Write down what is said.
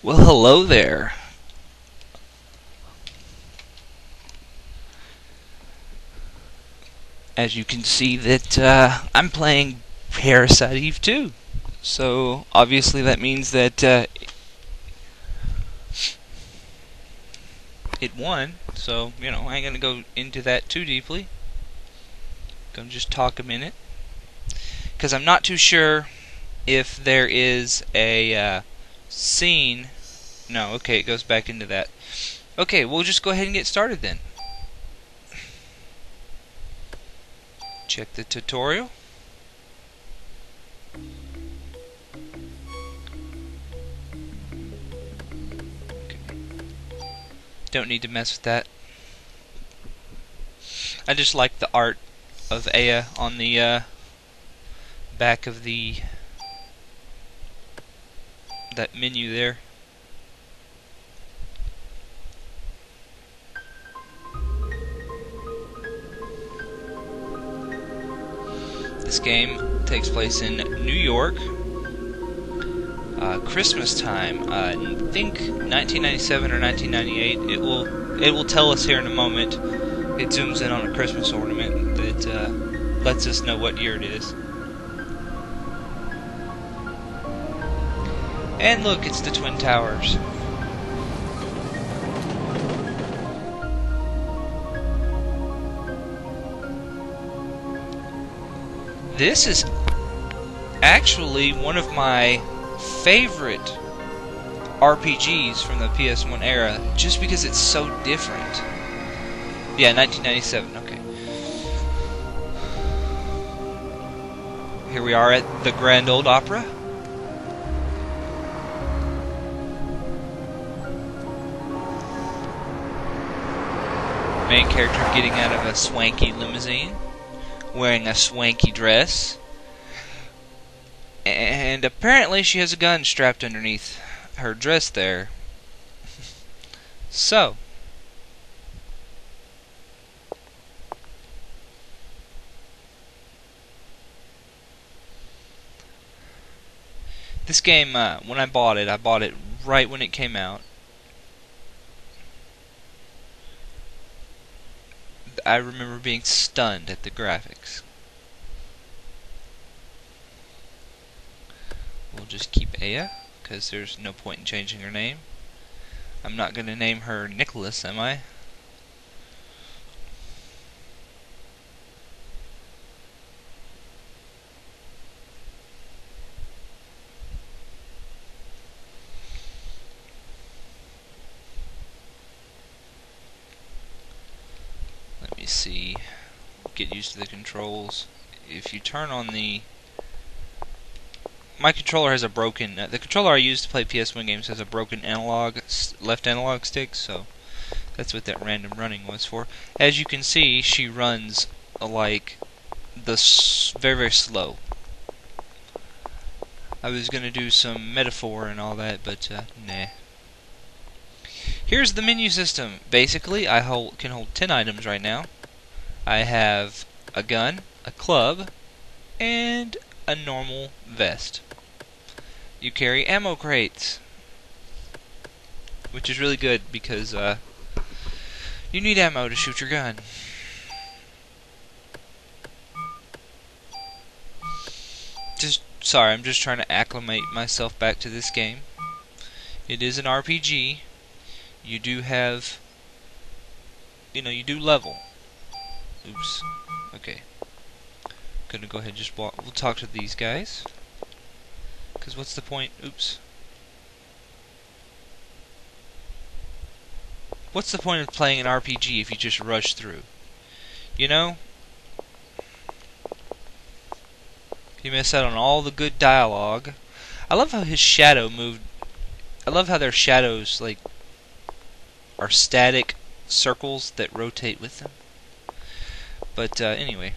Well, hello there. As you can see that uh, I'm playing Parasite Eve 2. So, obviously that means that uh, it won. So, you know, I ain't gonna go into that too deeply. Gonna just talk a minute. Because I'm not too sure if there is a uh, scene. No, okay, it goes back into that. Okay, we'll just go ahead and get started then. Check the tutorial. Don't need to mess with that. I just like the art of Aya on the uh, back of the that menu there. This game takes place in New York, uh, Christmas time. Uh, I think 1997 or 1998. It will it will tell us here in a moment. It zooms in on a Christmas ornament that uh, lets us know what year it is. And look, it's the Twin Towers. This is actually one of my favorite RPGs from the PS1 era, just because it's so different. Yeah, 1997, okay. Here we are at the Grand Old Opera. Main character getting out of a swanky limousine, wearing a swanky dress, and apparently she has a gun strapped underneath her dress there. so, this game, uh, when I bought it, I bought it right when it came out. I remember being stunned at the graphics. We'll just keep Aya, because there's no point in changing her name. I'm not going to name her Nicholas, am I? See. Get used to the controls. If you turn on the my controller has a broken. Uh, the controller I use to play PS1 games has a broken analog left analog stick, so that's what that random running was for. As you can see, she runs uh, like the very very slow. I was gonna do some metaphor and all that, but uh, nah. Here's the menu system. Basically, I hold, can hold 10 items right now. I have a gun, a club, and a normal vest. You carry ammo crates, which is really good because uh, you need ammo to shoot your gun. Just sorry, I'm just trying to acclimate myself back to this game. It is an RPG. You do have, you know, you do level. Oops. Okay. Gonna go ahead and just walk. We'll talk to these guys. Because what's the point? Oops. What's the point of playing an RPG if you just rush through? You know? You miss out on all the good dialogue. I love how his shadow moved. I love how their shadows, like, are static circles that rotate with them. But, uh, anyway.